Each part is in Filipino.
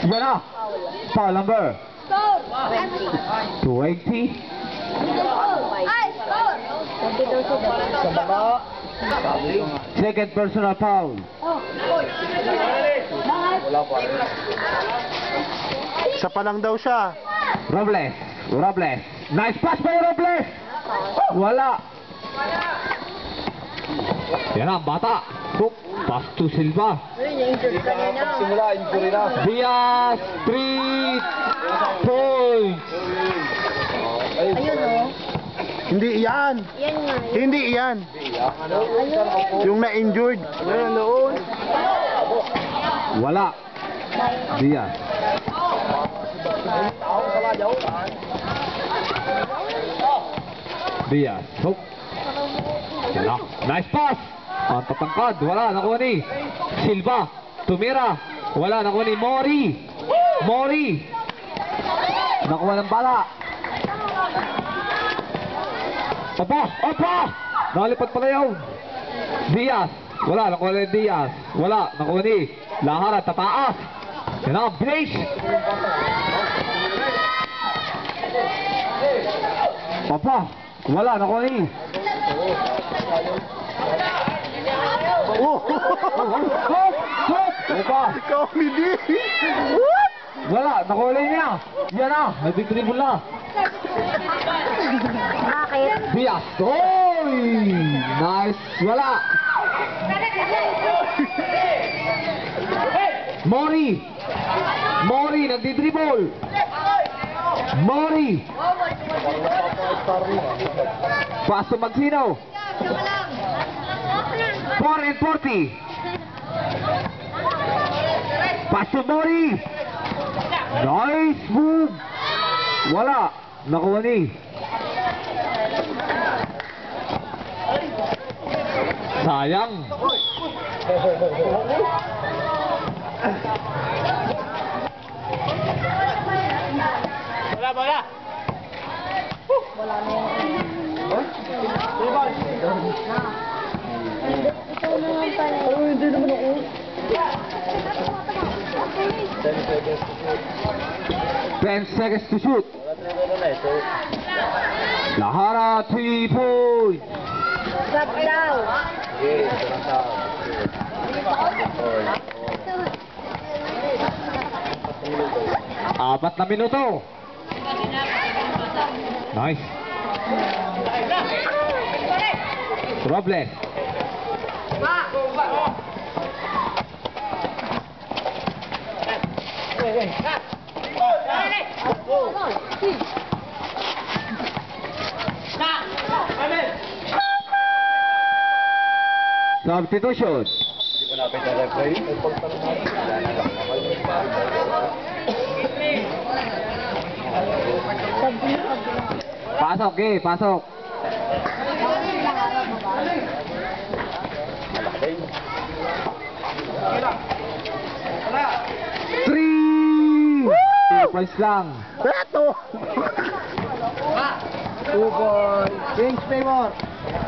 Yan na. Foul number Score! 20. Ay, score! Sa baba. Second personal foul. Isa pa lang daw siya. Robles. Robles. Nice pass by Robles. Wala. Yan ang bata. Hook. Pass to Silva. Diaz. Three points. Ayun o. Hindi iyan. Yan nga. Hindi iyan. Yung na-injured. Ayun, doon. Wala. Diaz. Diaz. Hook. Yan. Nice pass. Ang tatangkad. Wala. Nakuha ni Silva. Tumira. Wala. Nakuha ni Mori. Mori. Nakuha ng bala. Opa! Opa! Nalipad pala yun. Diaz. Wala. Nakuha ni Diaz. Wala. Nakuha ni Lahara. Tataas. Yan na. Blaze. Opa! Wala. Nakuha ni Oh! Hop! Hop! Opa! Comedy! What? Wala, nakuha niya. Yan na, nagtitribol na. Bakit? Diaz. Oy! Nice. Wala. Mori. Mori, nagtitribol. Mori. Pass to Magsino. 4 and 40. Pass to Mori. Nice move. Wala. Nakuha ni. Sayang. Ikaw naman pala. Oh, hindi naman ako. 10 seconds to shoot. eh. Lahara, 3 points. Drop daw. Apat na minuto. Nice. Robles. Substitution. Pasok, eh, pasok. Three! Two points lang. Eto! Two boys. Change favor.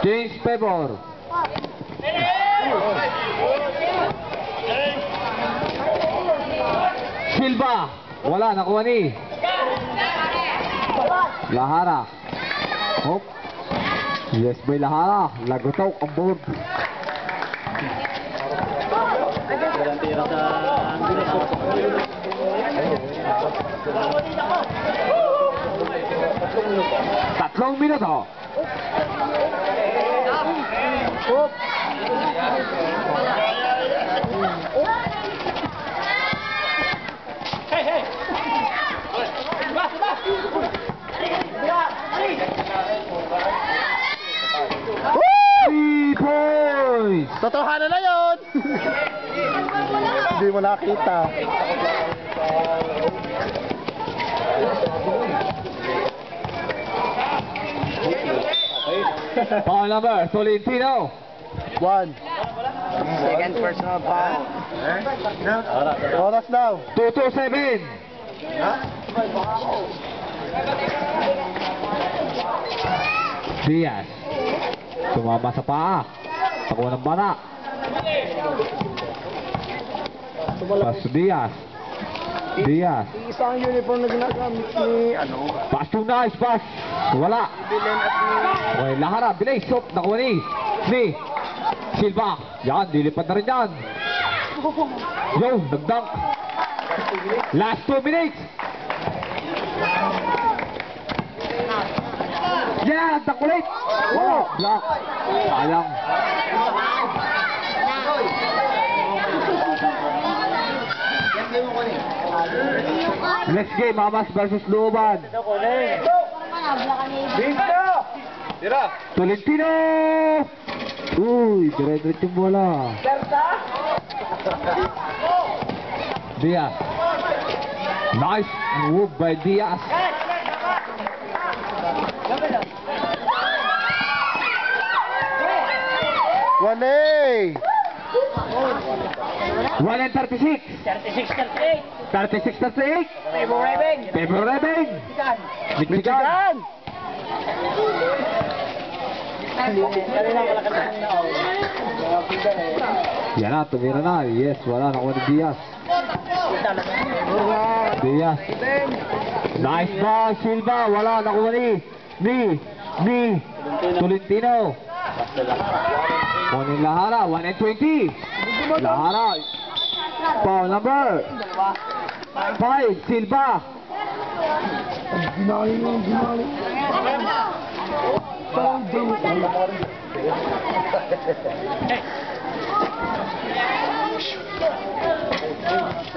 James Pebor. Silva. Wala, nakuha ni. Lahara. Hop. Yes, boy Lahara. Lagotok ang board. Tatlong minuto. Three points. Totohanan na yun! Hindi mo nakita. Foul number, Tolentino. One. Second personal foul. Oras daw. 227. Diaz. Sumama sa paa. Ako ng bana. Pas Diaz. Diaz. Isang uniform na ginagamit ni, ano, Pass to nice pass. Wala. Bilen at ni... Okay, laharap. Bilis. Stop. Nakuha ni. Ni. Silva. Yan. Dilipad na rin yan. Yo. Nagdunk. Last two minutes. Yeah. Nagdunk ulit. Wala. Block. Sayang. Next game, Mamas versus Luban. Tira! Tolentino! Uy, dire-diretso yung bola. Diaz. Nice move by Diaz. Wale! 1 and 36. 36-38. 36 38. Favor Rebeng. Pedro Rebeng. Michigan. Michigan! Yan na, tumira na. Yes, wala. Nakuha ni Diaz. Diaz. Nice ball, Silva. Wala. Nakuha ni. Ni. Ni. Tolentino. Kunin Lahara. 1 and 20. Lahara. Foul number. 5. Silva.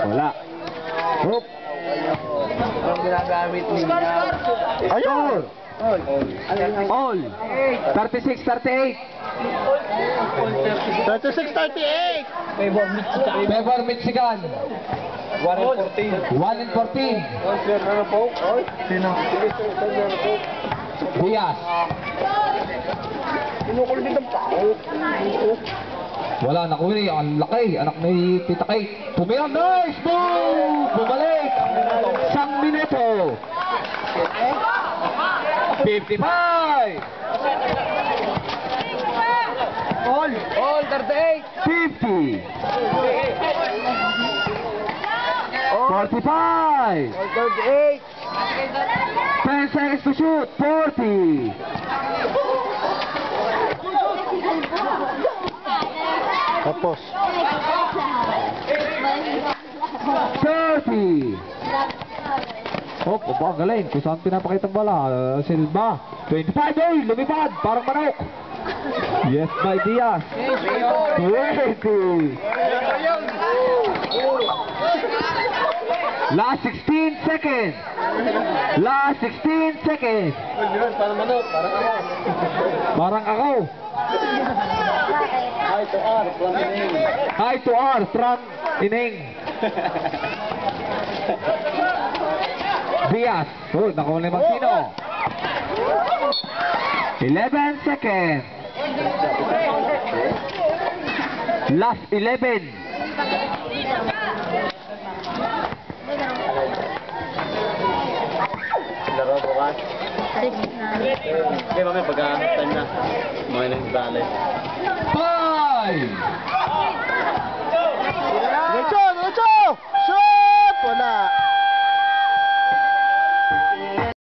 Wala. Hoop. Ang ginagamit niya. Ayun! All. 36, 38. 36-38! Favor Michigan. 1 and 14. Sino? Diaz. Kinukulit ang pao. Wala, nakuha ni. Ang laki. Anak ni Tita Kate. Tumira. Nice move! Bumalik. Sang minuto. 55. All! All, 38! 50. All, 45. 38! 10 seconds to shoot. 40. Tapos. 30. Oh, aba, ang galing. Kung saan pinapakita bala. Silva. 25. Oy, lumipad. Parang manok. Yes, my Diaz. 20. Last 16 seconds. Last 16 seconds. Parang ano? Parang ano? Parang ako. Hi to R, from name. Hi to R from Ineng. Diaz. Oh, nakuha ni Mancino. 11 seconds. Last 11. Laro bukas. Okay, mamaya pag-ahanap time na. Mga nagbali. 5. Diretso! Diretso! Shoot! Wala!